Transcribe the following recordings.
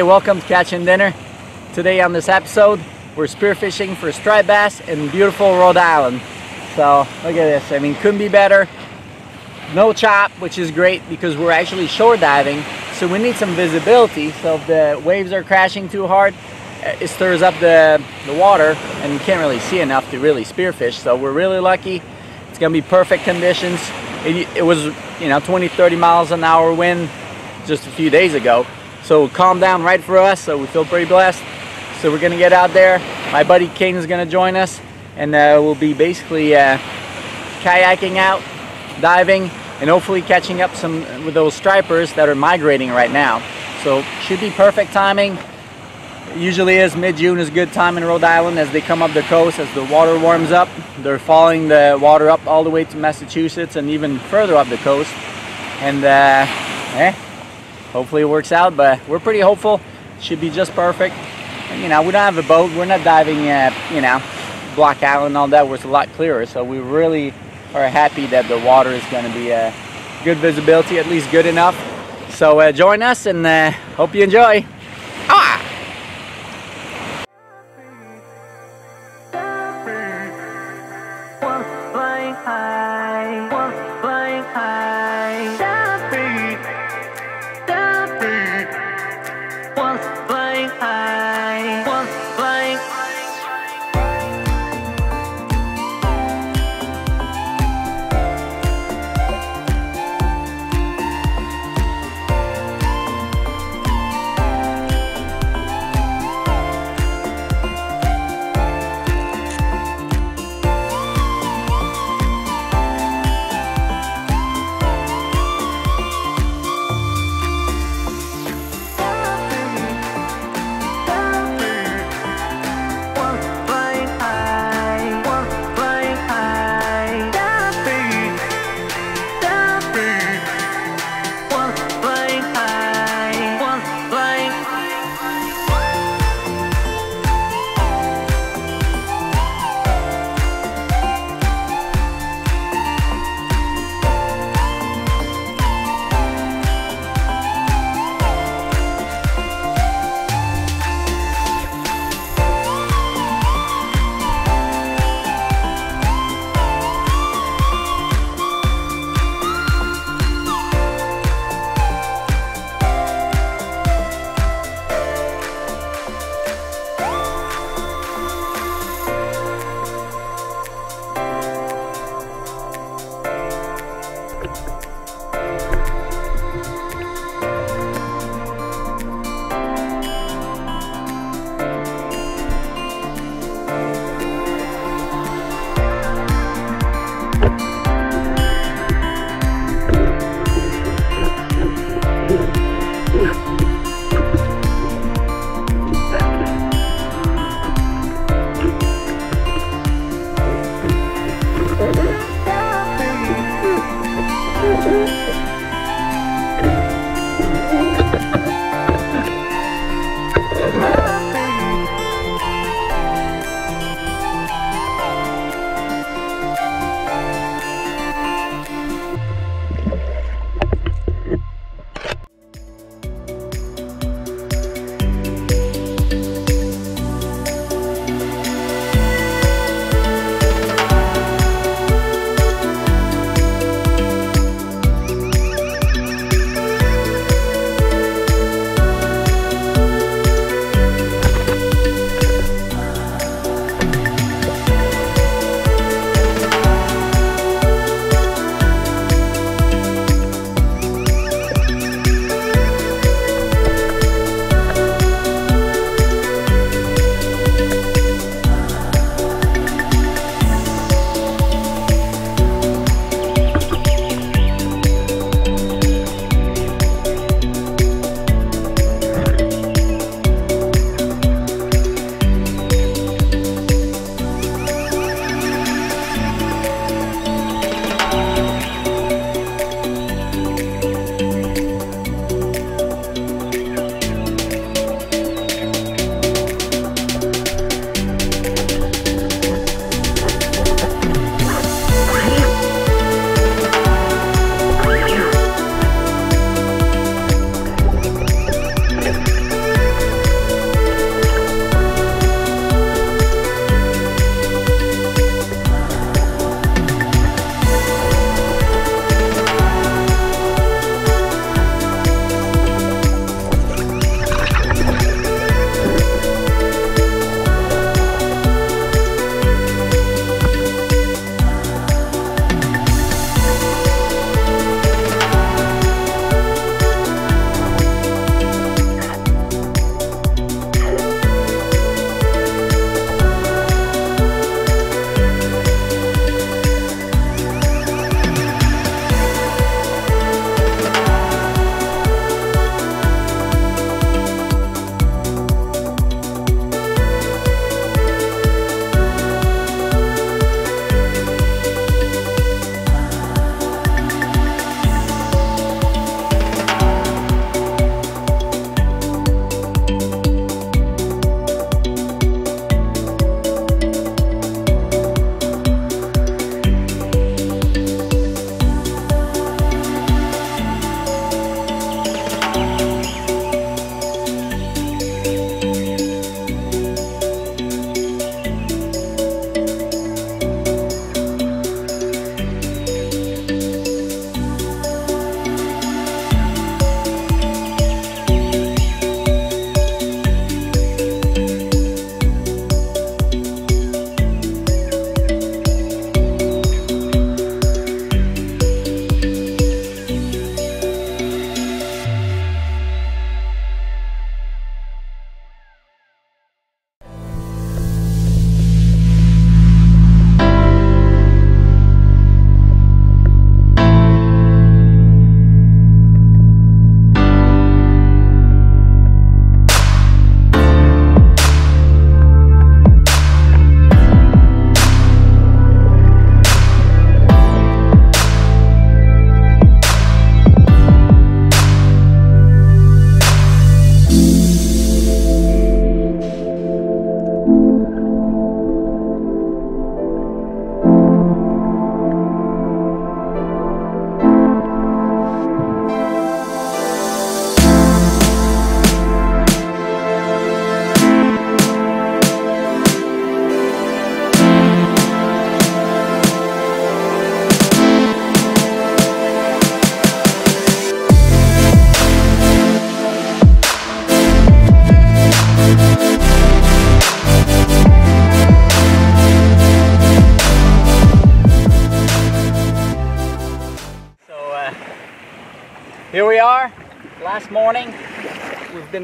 Hey, welcome to Catch N' Dinner. Today on this episode, we're spearfishing for striped bass in beautiful Rhode Island. So look at this, I mean, couldn't be better. No chop, which is great because we're actually shore diving, so we need some visibility. So if the waves are crashing too hard, eh, it stirs up the, the water and you can't really see enough to really spearfish. So we're really lucky. It's gonna be perfect conditions. It, it was, you know, 20, 30 miles an hour wind just a few days ago. So calm down right for us, so we feel pretty blessed. So we're gonna get out there. My buddy Kane is gonna join us and uh, we'll be basically uh, kayaking out, diving, and hopefully catching up some with those stripers that are migrating right now. So should be perfect timing. usually is mid-June is a good time in Rhode Island as they come up the coast as the water warms up. They're following the water up all the way to Massachusetts and even further up the coast. And uh, eh, hopefully it works out, but we're pretty hopeful. Should be just perfect. You know, we don't have a boat. We're not diving, uh, you know, Block Island and all that was a lot clearer. So we really are happy that the water is going to be a good visibility, at least good enough. So uh, join us and uh, hope you enjoy.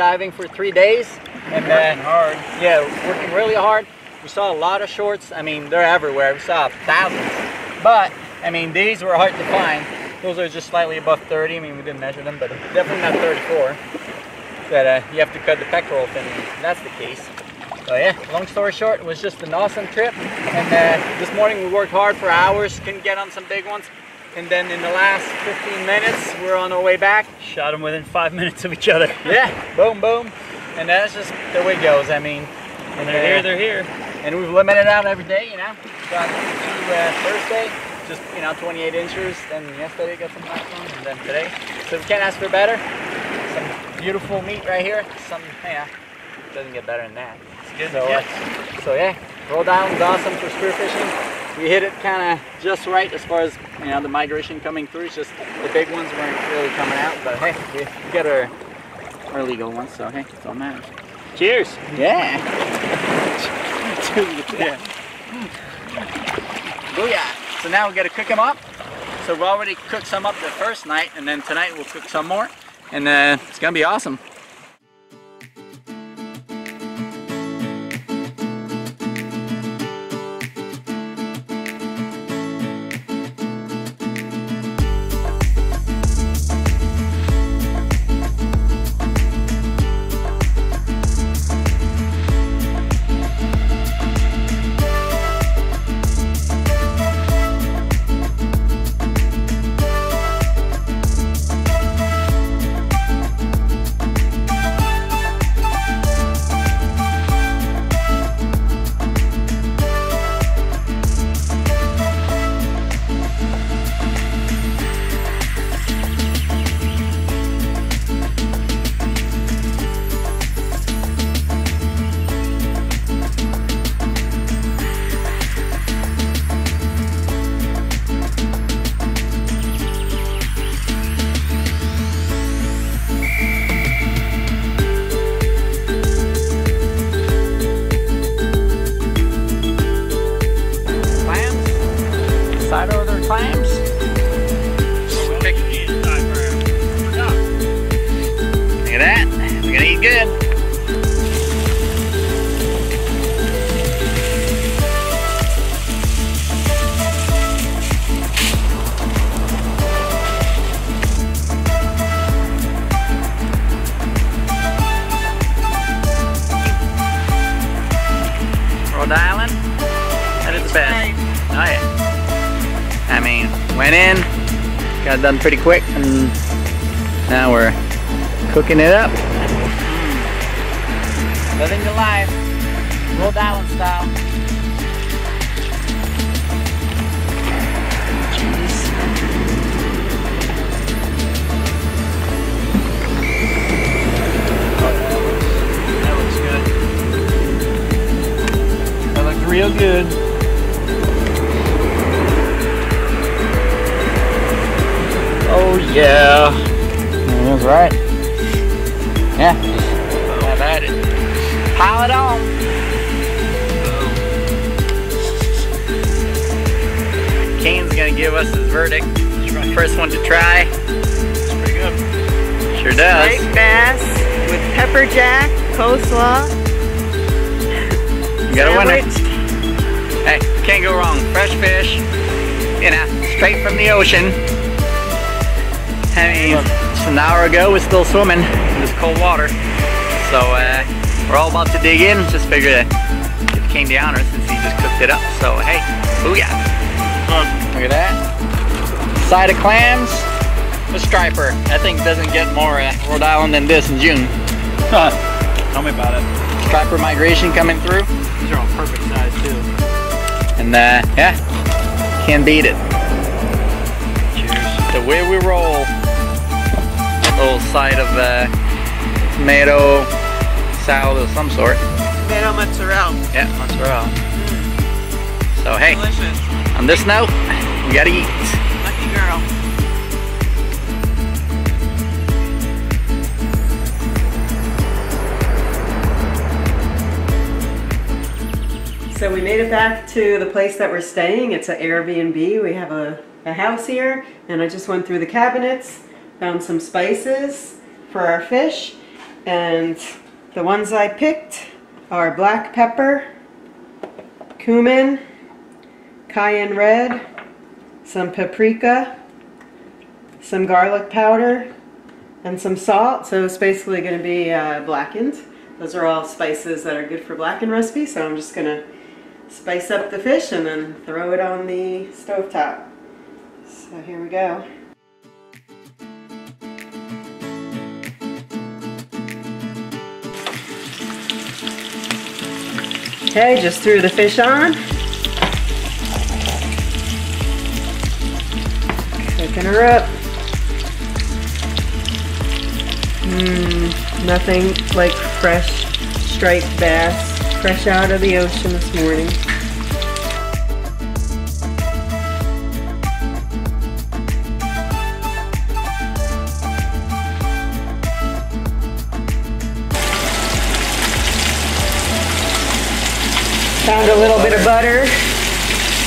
Diving for three days. And working uh, hard. Yeah, working really hard. We saw a lot of shorts. I mean, they're everywhere. We saw thousands. But, I mean, these were hard to find. Those are just slightly above 30. I mean, we didn't measure them, but definitely not 34. That uh, you have to cut the pectoral fin. That's the case. So yeah, long story short, it was just an awesome trip. And uh, this morning we worked hard for hours, couldn't get on some big ones. And then in the last 15 minutes, we're on our way back. Shot them within five minutes of each other. yeah, boom, boom. And that's just the way it goes. I mean, when they're here, they're here. And we've limited out every day, you know. Got to uh, Thursday, just, you know, 28 inches. Then yesterday got some nice ones, and then today. So we can't ask for better. Some beautiful meat right here. Some, yeah, doesn't get better than that. It's good. So, uh, so yeah, Rhode Island's awesome for spearfishing we hit it kind of just right as far as you know the migration coming through. It's just the big ones weren't really coming out, but hey, we, got our our legal ones, so hey, it's all matters. Cheers! Yeah. yeah. Booyah! So now we got to cook them up. So we already cooked some up the first night, and then tonight we'll cook some more, and uh, it's gonna be awesome. Went in, got done pretty quick, and now we're cooking it up. Living the life, Rhode Island style. Jeez. That looks good. That looks real good. Oh yeah. That's right. Yeah. Have at it. Pile it on. Kane's gonna give us his verdict. First one to try. It's pretty good. Sure does. Lake bass with pepper jack, coleslaw. You got a winner. Hey, can't go wrong. Fresh fish, you know, straight from the ocean. I mean, just an hour ago, we're still swimming in this cold water. So uh, we're all about to dig in. Just figured it came the honor since he just cooked it up. So hey, booyah. Look at that. Side of clams, the striper. I think doesn't get more uh, Rhode Island than this in June. Tell me about it. Striper migration coming through. These are all perfect size too. And uh, yeah, can't beat it. Cheers. The way we roll little side of uh, tomato salad of some sort. Tomato mozzarella. Yeah, mozzarella. Mm. So hey, Delicious. on this note, we gotta eat. Lucky girl. So we made it back to the place that we're staying. It's an Airbnb. We have a, a house here and I just went through the cabinets found some spices for our fish, and the ones I picked are black pepper, cumin, cayenne red, some paprika, some garlic powder, and some salt. So it's basically going to be uh, blackened. Those are all spices that are good for blackened recipes. So I'm just going to spice up the fish and then throw it on the stovetop. So here we go. Okay, just threw the fish on. Cooking her up. Mmm, nothing like fresh striped bass, fresh out of the ocean this morning.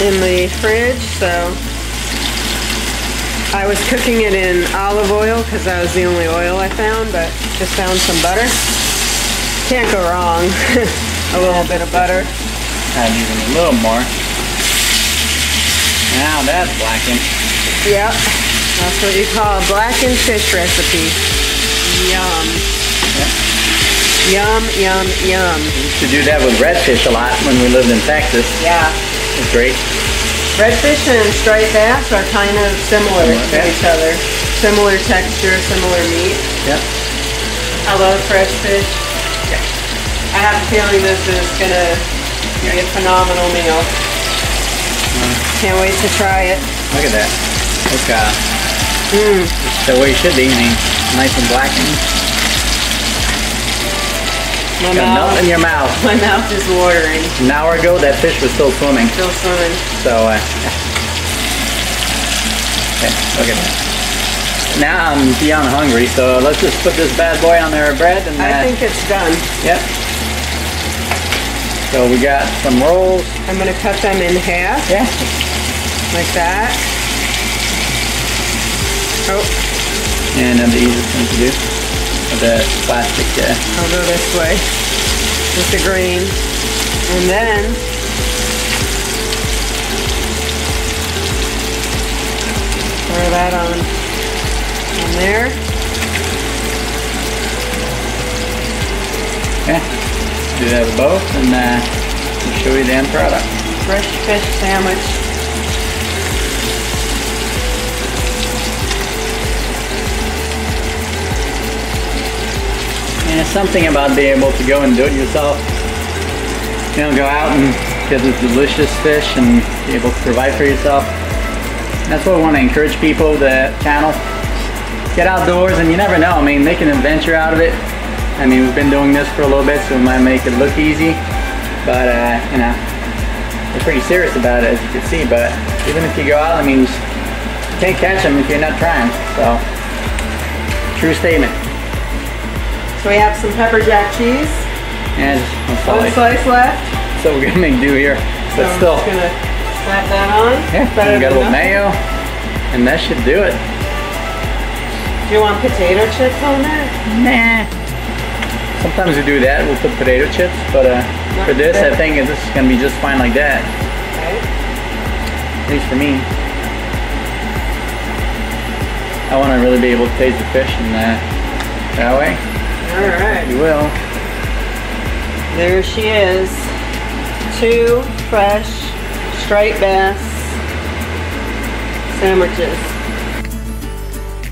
In the fridge, so I was cooking it in olive oil because that was the only oil I found, but just found some butter. Can't go wrong. a little bit of butter. Add even a little more. Now that's blackened. Yep, that's what you call a blackened fish recipe. Yum. Yum, yum, yum. We used to do that with redfish a lot when we lived in Texas. Yeah. Great. Redfish and striped bass are kind of similar to each other. Similar texture, similar meat. Yep. I love fresh fish. Yeah. I have a feeling this is gonna be a phenomenal meal. Can't wait to try it. Look at that. Look, uh, Mmm. it's the way it should be. I mean, nice and blackened. My Got melt in your mouth. my mouth is watering. An hour ago, that fish was still swimming. Still swimming. So, uh, okay, look at that. Now I'm beyond hungry, so let's just put this bad boy on our bread and I uh, think it's done. yep. So we got some rolls. I'm gonna cut them in half, Yeah. like that. Oh, And then the easiest thing to do the plastic. Uh, I'll go this way with the green. And then throw that on, on there. okay. Do that with both, and uh, show you the end product. Fresh fish sandwich. And it's something about being able to go and do it yourself. You know, go out and get this delicious fish and be able to provide for yourself. That's what I want to encourage people, the channel. Get outdoors and you never know. I mean, make an adventure out of it. I mean, we've been doing this for a little bit, so we might make it look easy. But, uh, you know, we're pretty serious about it, as you can see. But even if you go out, I mean, you can't catch them if you're not trying. So, true statement. So we have some pepper jack cheese. And that's all One slice left. so we're gonna make do here. So But I'm still, just gonna slap that on. yeah, we got a little mayo, and that should do it. Do you want potato chips on there? Nah. Sometimes we do that. We'll put potato chips, but uh, for this, I think this is gonna be just fine like that. Okay. At least for me. I want to really be able to taste the fish, in that, that way All right. you will. There she is. Two fresh striped bass sandwiches.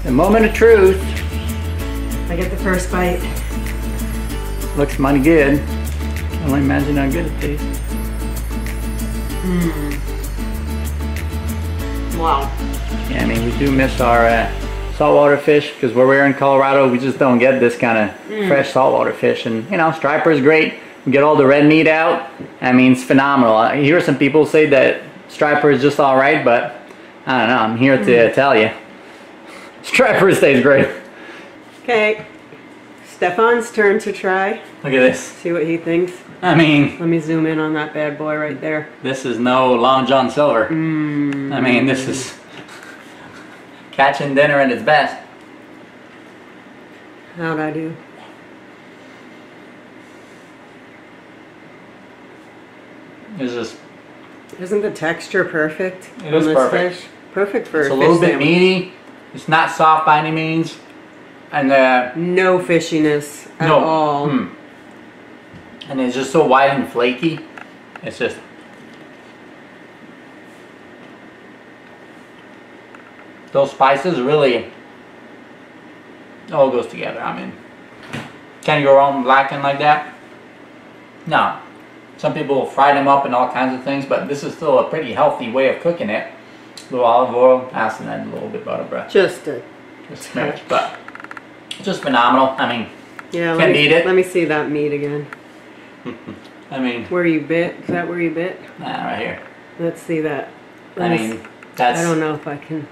The moment of truth I get the first bite. looks mighty good. I only imagine how good it tastes. Mmm. Wow. Yeah, I mean, we do miss our uh, saltwater fish because where we're in Colorado, we just don't get this kind of mm. fresh saltwater fish. And, you know, striper is great. Get all the red meat out. I mean, it's phenomenal. I hear some people say that striper is just all right, but I don't know. I'm here to mm. tell you. Striper stays great. Okay. Stephane's turn to try. Look at this. See what he thinks. I mean, Let me zoom in on that bad boy right there. this is no Long John Silver. Mm. I mean, this is catching dinner at its best. How'd I do? It's just Isn't the texture perfect It is this perfect. fish? Perfect for it's a a little bit sandwich. meaty. It's not soft by any means, and uh, No fishiness at no, all. mm. and it's just so white and flaky. It's just those spices really all goes together. I mean, can you go wrong blackened like that? No. Some people fry them up and all kinds of things, but this is still a pretty healthy way of cooking it. A little olive oil, then a little bit butter bread. Just a Just smidge, but it's just phenomenal. I mean, yeah. Me, beat it. Let me see that meat again. I mean, Where you bit? Is that where you bit? nah, right here. Let's see that. I Let me mean, that's I don't know if I can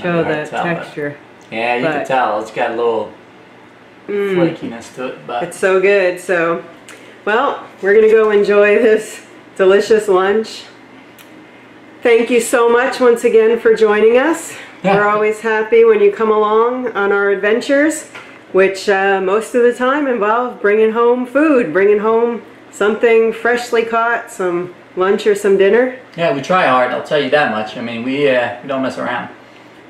show that to tell, but- texture. Yeah, you can tell. It's got a little Mm. flakiness to it, but It's so good. So, well, we're going to go enjoy this delicious lunch. Thank you so much once again for joining us. Yeah. We're always happy when you come along on our adventures, which uh, most of the time involve bringing home food, bringing home something freshly caught, some lunch or some dinner. yeah, we try hard. I'll tell you that much. I mean, we uh, we don't mess around.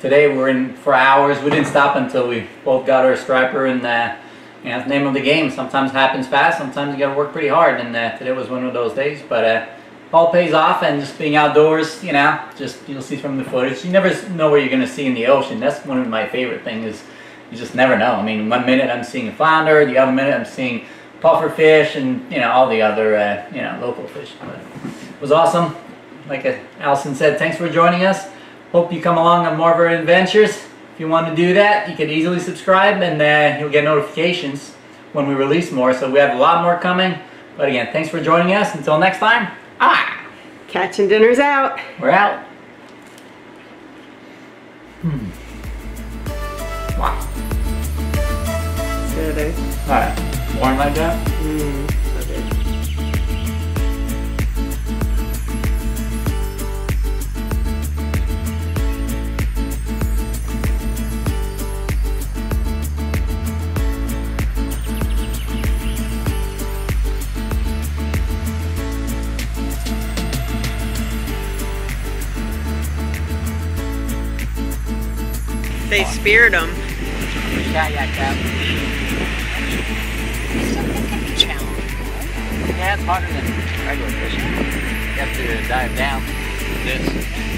Today we're in for hours. We didn't stop until we both got our striper, and uh, you know, the name of the game. Sometimes happens fast. Sometimes you got to work pretty hard, and uh, today was one of those days. But uh, all pays off, and just being outdoors, you know, just you'll see from the footage. You never know what you're gonna see in the ocean. That's one of my favorite things. Is you just never know. I mean, one minute I'm seeing a flounder, the other minute I'm seeing puffer fish, and you know all the other uh, you know local fish. But it was awesome. Like uh, Alison said, thanks for joining us. Hope you come along on more of our adventures. If you want to do that, you can easily subscribe, and uh, you'll get notifications when we release more. So we have a lot more coming. But again, thanks for joining us. Until next time, ah, Catch N' Dinner's out. we're out. Hmm. Wow. Good, eh? All right. Warm like that? Mm, They speared them. Yeah, yeah, yeah. Something can be challenging. Yeah, it's harder than regular fishing. You have to dive down. This.